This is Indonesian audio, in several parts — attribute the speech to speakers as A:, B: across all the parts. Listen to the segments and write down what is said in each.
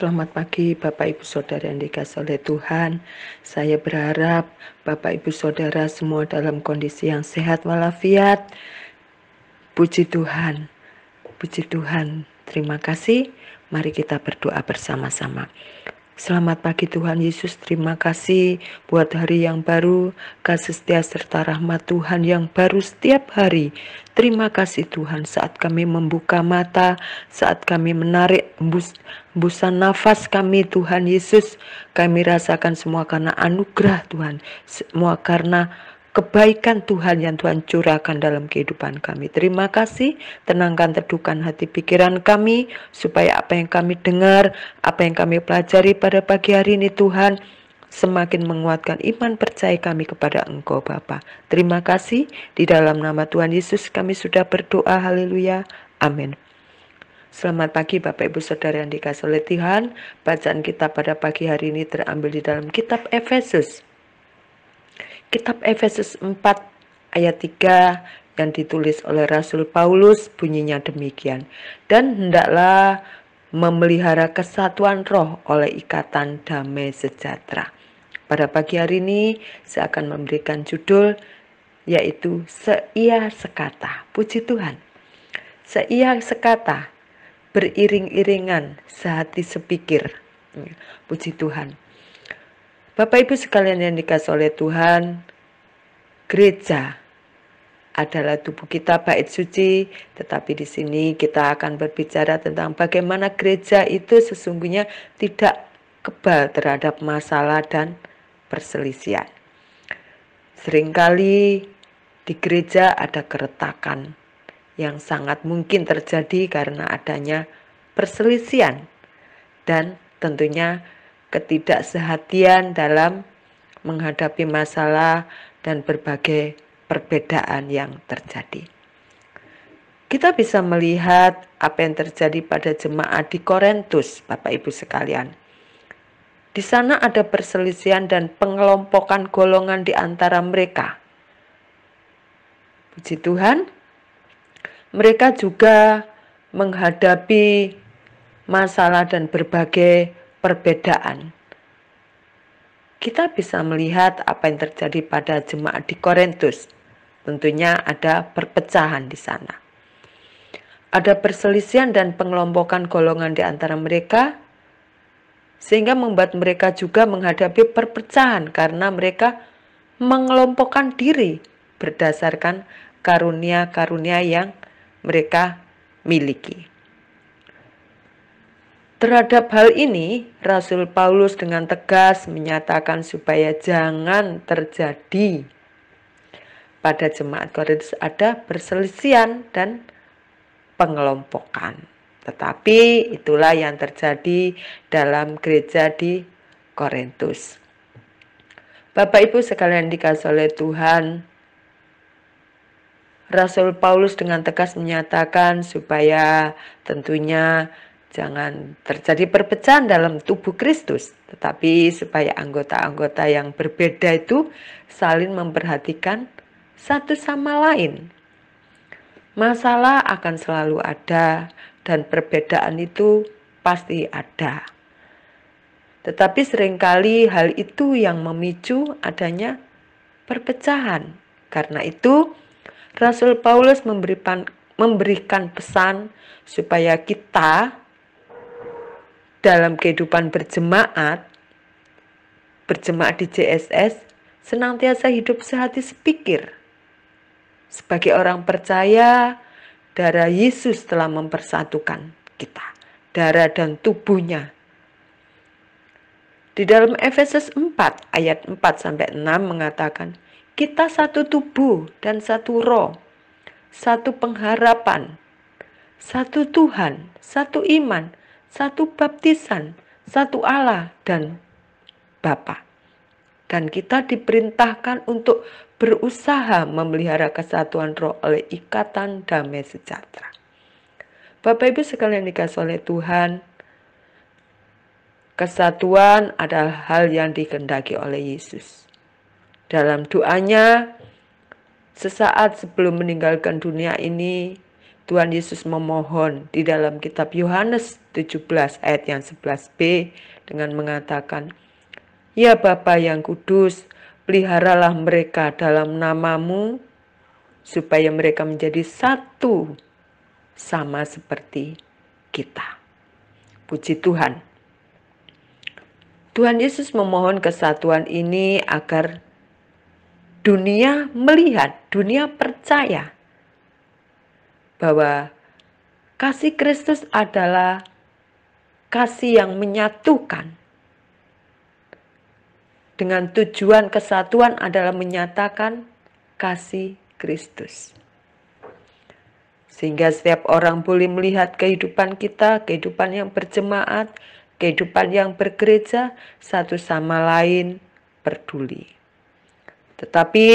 A: Selamat pagi Bapak Ibu Saudara yang dikasih oleh Tuhan. Saya berharap Bapak Ibu Saudara semua dalam kondisi yang sehat walafiat. Puji Tuhan, puji Tuhan. Terima kasih. Mari kita berdoa bersama-sama. Selamat pagi Tuhan Yesus, terima kasih buat hari yang baru, kasih setia serta rahmat Tuhan yang baru setiap hari. Terima kasih Tuhan saat kami membuka mata, saat kami menarik embus, embusan nafas kami Tuhan Yesus, kami rasakan semua karena anugerah Tuhan, semua karena kebaikan Tuhan yang Tuhan curahkan dalam kehidupan kami. Terima kasih, tenangkan teduhkan hati pikiran kami, supaya apa yang kami dengar, apa yang kami pelajari pada pagi hari ini Tuhan, semakin menguatkan iman percaya kami kepada Engkau Bapa. Terima kasih, di dalam nama Tuhan Yesus kami sudah berdoa, haleluya, amin. Selamat pagi Bapak Ibu Saudara yang dikasih oleh Tuhan. Bacaan kita pada pagi hari ini terambil di dalam kitab Efesus Kitab Efesus 4 ayat 3 yang ditulis oleh Rasul Paulus bunyinya demikian. Dan hendaklah memelihara kesatuan roh oleh ikatan damai sejahtera. Pada pagi hari ini saya akan memberikan judul yaitu Seia Sekata. Puji Tuhan. Seia Sekata beriring-iringan sehati sepikir. Puji Tuhan. Bapak Ibu sekalian yang dikasih oleh Tuhan, gereja adalah tubuh kita bait suci, tetapi di sini kita akan berbicara tentang bagaimana gereja itu sesungguhnya tidak kebal terhadap masalah dan perselisihan. Seringkali di gereja ada keretakan yang sangat mungkin terjadi karena adanya perselisihan dan tentunya ketidaksehatian dalam menghadapi masalah dan berbagai perbedaan yang terjadi. Kita bisa melihat apa yang terjadi pada jemaat di Korintus, Bapak Ibu sekalian. Di sana ada perselisihan dan pengelompokan golongan di antara mereka. Puji Tuhan, mereka juga menghadapi masalah dan berbagai perbedaan. Kita bisa melihat apa yang terjadi pada jemaat di Korintus. Tentunya ada perpecahan di sana. Ada perselisihan dan pengelompokan golongan di antara mereka, sehingga membuat mereka juga menghadapi perpecahan karena mereka mengelompokkan diri berdasarkan karunia-karunia yang mereka miliki. Terhadap hal ini, Rasul Paulus dengan tegas menyatakan supaya jangan terjadi pada jemaat Korintus ada perselisihan dan pengelompokan. Tetapi itulah yang terjadi dalam gereja di Korintus. Bapak Ibu sekalian dikasih oleh Tuhan, Rasul Paulus dengan tegas menyatakan supaya tentunya Jangan terjadi perpecahan dalam tubuh Kristus, tetapi supaya anggota-anggota yang berbeda itu saling memperhatikan satu sama lain. Masalah akan selalu ada dan perbedaan itu pasti ada. Tetapi sering kali hal itu yang memicu adanya perpecahan. Karena itu, Rasul Paulus memberikan, pesan supaya kita dalam kehidupan berjemaat, berjemaat di JSS, senantiasa hidup sehati sepikir. Sebagai orang percaya, darah Yesus telah mempersatukan kita, darah dan tubuhnya. Di dalam Efesus 4 ayat 4 sampai 6 mengatakan, kita satu tubuh dan satu roh, satu pengharapan, satu Tuhan, satu iman, satu baptisan, satu Allah dan Bapa. Dan kita diperintahkan untuk berusaha memelihara kesatuan roh oleh ikatan damai sejahtera. Bapak Ibu sekalian dikasih oleh Tuhan, kesatuan adalah hal yang dikendaki oleh Yesus. Dalam doanya, sesaat sebelum meninggalkan dunia ini, Tuhan Yesus memohon di dalam kitab Yohanes 17 ayat yang 11b dengan mengatakan, Ya Bapa yang kudus, peliharalah mereka dalam namamu, supaya mereka menjadi satu sama seperti kita. Puji Tuhan. Tuhan Yesus memohon kesatuan ini agar dunia melihat, dunia percaya bahwa kasih Kristus adalah kasih yang menyatukan. Dengan tujuan kesatuan adalah menyatakan kasih Kristus. Sehingga setiap orang boleh melihat kehidupan kita, kehidupan yang berjemaat, kehidupan yang bergereja, satu sama lain peduli. Tetapi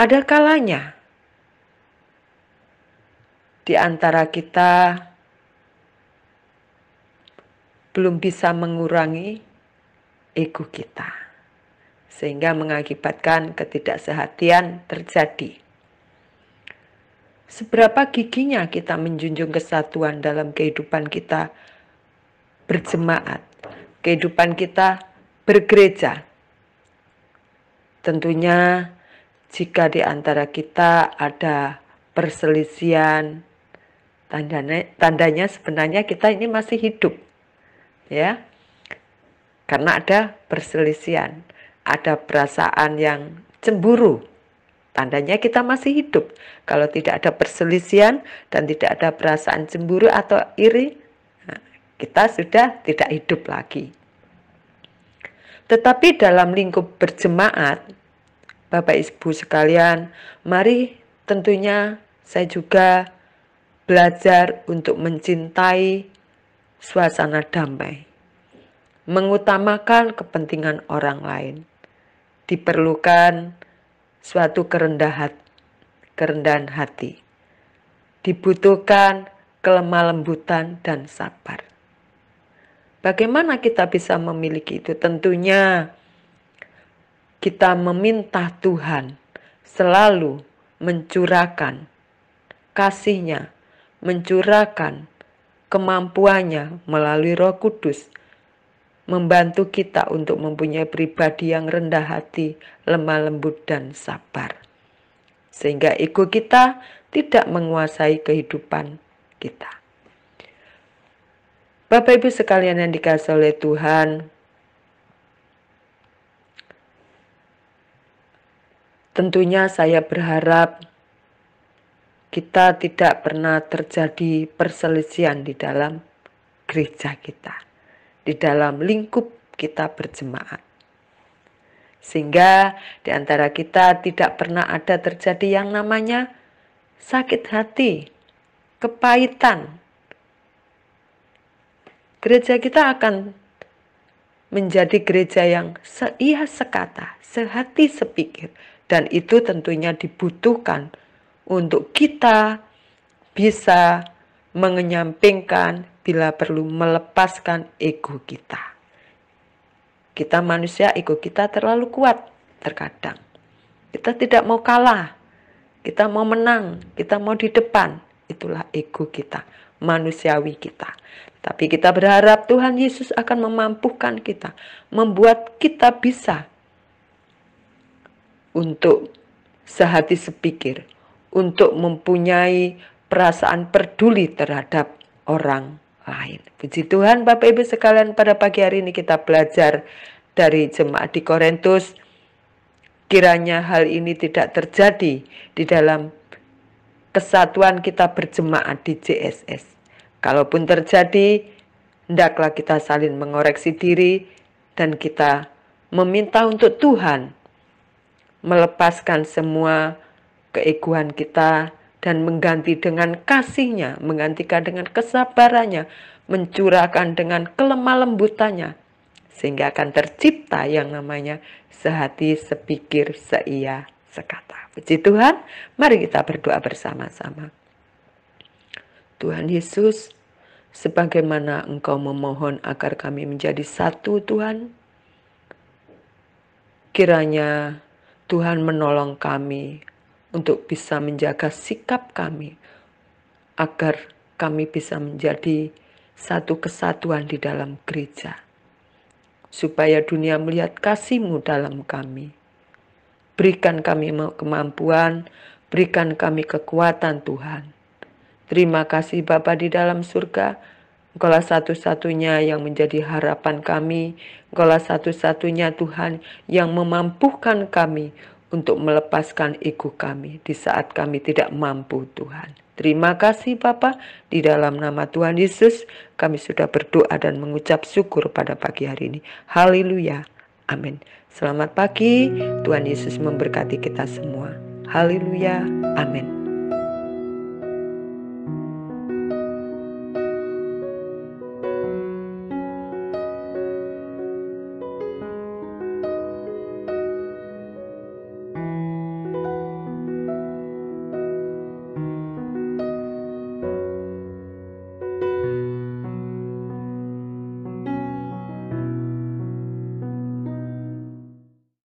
A: ada kalanya di antara kita belum bisa mengurangi ego kita, sehingga mengakibatkan ketidaksehatian terjadi. Seberapa giginya kita menjunjung kesatuan dalam kehidupan kita berjemaat, kehidupan kita bergereja. Tentunya, jika di antara kita ada perselisihan, tandanya, tandanya sebenarnya kita ini masih hidup ya. Karena ada perselisihan ada perasaan yang cemburu. Tandanya kita masih hidup. Kalau tidak ada perselisihan dan tidak ada perasaan cemburu atau iri nah, kita sudah tidak hidup lagi. Tetapi dalam lingkup berjemaat Bapak Ibu sekalian mari tentunya saya juga belajar untuk mencintai suasana damai, mengutamakan kepentingan orang lain. Diperlukan suatu kerendahan, kerendahan hati. Dibutuhkan kelemah lembutan dan sabar. Bagaimana kita bisa memiliki itu? Tentunya kita meminta Tuhan selalu mencurahkan kasihnya mencurahkan kemampuannya melalui Roh Kudus, membantu kita untuk mempunyai pribadi yang rendah hati, lemah lembut, dan sabar, sehingga ego kita tidak menguasai kehidupan kita. Bapak Ibu sekalian yang dikasih oleh Tuhan, tentunya saya berharap kita tidak pernah terjadi perselisihan di dalam gereja kita, di dalam lingkup kita berjemaat. Sehingga di antara kita tidak pernah ada terjadi yang namanya sakit hati, kepahitan. Gereja kita akan menjadi gereja yang seia sekata, sehati sepikir, dan itu tentunya dibutuhkan untuk kita bisa mengenyampingkan bila perlu melepaskan ego kita. Kita manusia ego kita terlalu kuat terkadang. Kita tidak mau kalah. Kita mau menang, kita mau di depan. Itulah ego kita, manusiawi kita. Tapi kita berharap Tuhan Yesus akan memampukan kita, membuat kita bisa untuk sehati sepikir, untuk mempunyai perasaan peduli terhadap orang lain. Puji Tuhan Bapak Ibu sekalian pada pagi hari ini kita belajar dari jemaat di Korintus. Kiranya hal ini tidak terjadi di dalam kesatuan kita berjemaat di JSS. Kalaupun terjadi, hendaklah kita saling mengoreksi diri dan kita meminta untuk Tuhan melepaskan semua keegoan kita dan mengganti dengan kasihnya, menggantikan dengan kesabarannya, mencurahkan dengan kelemah lembutannya, sehingga akan tercipta yang namanya sehati, sepikir, seia, sekata. Puji Tuhan, mari kita berdoa bersama-sama. Tuhan Yesus, sebagaimana Engkau memohon agar kami menjadi satu Tuhan, kiranya Tuhan menolong kami untuk bisa menjaga sikap kami, agar kami bisa menjadi satu kesatuan di dalam gereja. Supaya dunia melihat kasih-Mu dalam kami. Berikan kami kemampuan, berikan kami kekuatan Tuhan. Terima kasih Bapa di dalam surga. Engkaulah satu-satunya yang menjadi harapan kami. Engkaulah satu-satunya Tuhan yang memampukan kami untuk melepaskan ego kami di saat kami tidak mampu Tuhan. Terima kasih Bapa, di dalam nama Tuhan Yesus kami sudah berdoa dan mengucap syukur pada pagi hari ini. Haleluya. Amin. Selamat pagi, Tuhan Yesus memberkati kita semua. Haleluya. Amin.